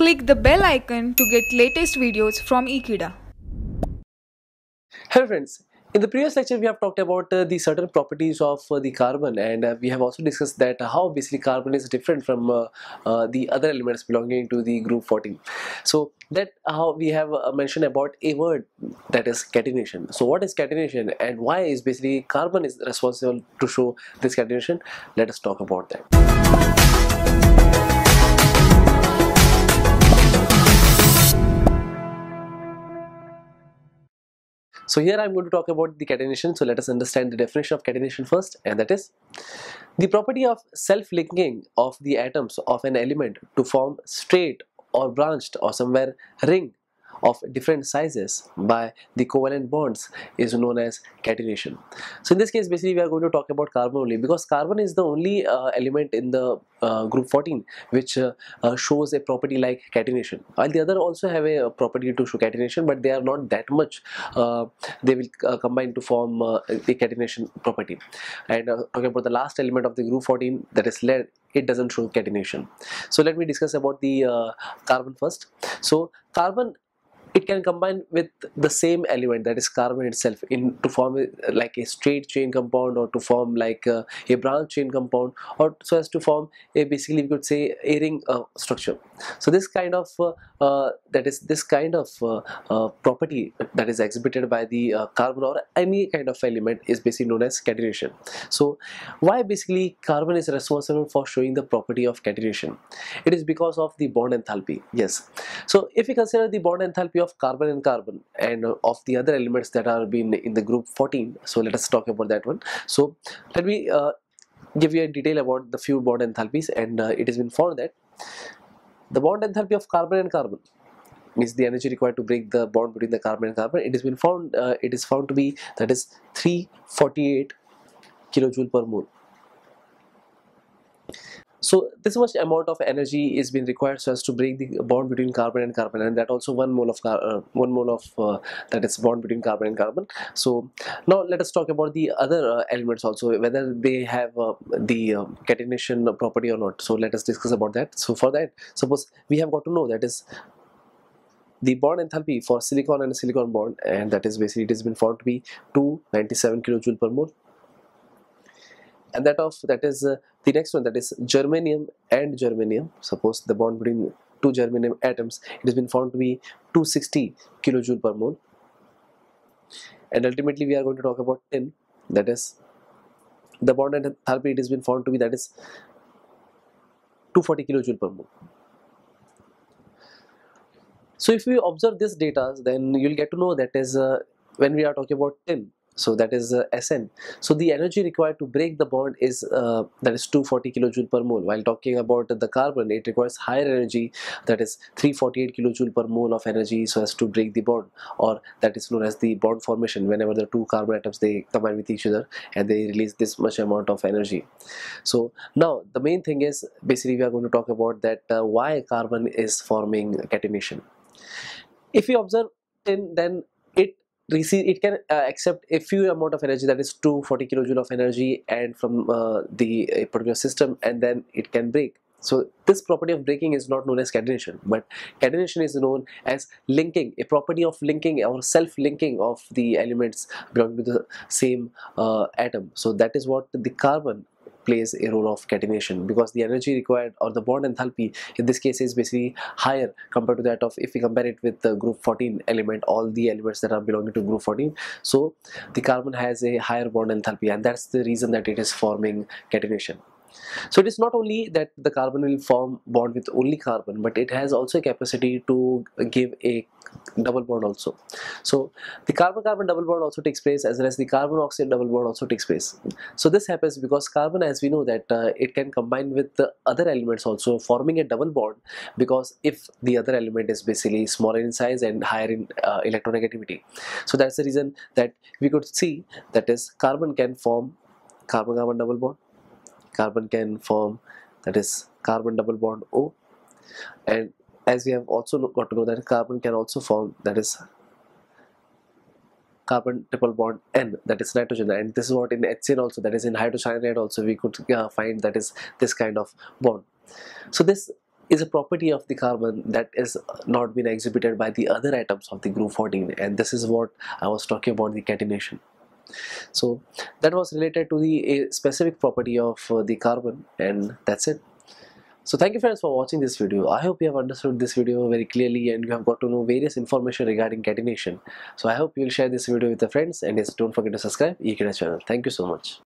Click the bell icon to get latest videos from Ekeeda. Hello friends, in the previous lecture we have talked about uh, the certain properties of uh, the carbon and uh, we have also discussed that how basically carbon is different from uh, uh, the other elements belonging to the group 14. So that how we have uh, mentioned about a word that is catenation. So what is catenation and why is basically carbon is responsible to show this catenation? Let us talk about that. So here I'm going to talk about the catenation. So let us understand the definition of catenation first and that is the property of self-linking of the atoms of an element to form straight or branched or somewhere ring of different sizes by the covalent bonds is known as catenation. So in this case basically we are going to talk about carbon only because carbon is the only uh, element in the uh, group 14 which uh, uh, shows a property like catenation. While the other also have a, property to show catenation but they are not that much uh, they will uh, combine to form the catenation property. And talking about the last element of the group 14 that is lead it doesn't show catenation. So let me discuss about the carbon first. So carbon it can combine with the same element that is carbon itself in to form a, like a straight chain compound or to form like a, a branch chain compound or so as to form a basically we could say a ring uh, structure. So this kind of uh, uh, that is this kind of uh, uh, property that is exhibited by the uh, carbon or any kind of element is basically known as catenation. So why basically carbon is responsible for showing the property of catenation? It is because of the bond enthalpy. Yes. So if we consider the bond enthalpy of carbon and carbon and of the other elements that are being in the group 14 so let us talk about that one. So let me uh, give you a detail about the few bond enthalpies and uh, it has been found that. The bond enthalpy of carbon and carbon means the energy required to break the bond between the carbon and carbon. It has been found uh, it is found to be that is 348 kilojoule per mole so this much amount of energy is being required so as to break the bond between carbon and carbon and that also one mole of uh, one mole of uh, that is bond between carbon and carbon. So now let us talk about the other uh, elements also whether they have uh, the um, catenation property or not. So let us discuss about that. So for that suppose we have got to know that is the bond enthalpy for silicon and silicon bond and that is basically it has been found to be 297 kilojoule per mole. And that of that is uh, the next one that is germanium and germanium. Suppose the bond between two germanium atoms it has been found to be 260 kilojoule per mole. And ultimately we are going to talk about tin that is the bond and enthalpy it has been found to be that is 240 kilojoule per mole. So if we observe this data then you'll get to know that is uh, when we are talking about tin so that is uh, Sn. So the energy required to break the bond is uh, that is 240 kilojoule per mole. While talking about the carbon, it requires higher energy that is 348 kilojoule per mole of energy so as to break the bond, or that is known as the bond formation. Whenever the two carbon atoms they combine with each other and they release this much amount of energy. So now the main thing is basically we are going to talk about that uh, why carbon is forming catenation. If we observe tin, then it can uh, accept a few amount of energy that is 240 kilojoule of energy and from uh, the particular system and then it can break. So this property of breaking is not known as catenation but catenation is known as linking a property of linking or self-linking of the elements belonging to the same uh, atom. So that is what the carbon plays a role of catenation because the energy required or the bond enthalpy in this case is basically higher compared to that of if we compare it with the group 14 element all the elements that are belonging to group 14 so the carbon has a higher bond enthalpy and that's the reason that it is forming catenation so it is not only that the carbon will form bond with only carbon but it has also a capacity to give a double bond also. So the carbon carbon double bond also takes place as well as the carbon oxygen double bond also takes place. So this happens because carbon as we know that uh, it can combine with the other elements also forming a double bond because if the other element is basically smaller in size and higher in uh, electronegativity. So that's the reason that we could see that is carbon can form carbon carbon double bond carbon can form that is carbon double bond O. And as we have also got to know that carbon can also form that is carbon triple bond N that is nitrogen. And this is what in HCN also that is in hydrocyanide also we could uh, find that is this kind of bond. So this is a property of the carbon that is not been exhibited by the other atoms of the group 14 and this is what I was talking about the catenation so that was related to the specific property of uh, the carbon and that's it. So thank you friends for watching this video. I hope you have understood this video very clearly and you have got to know various information regarding catenation. So i hope you will share this video with your friends and yes don't forget to subscribe Ekeeda's channel. Thank you so much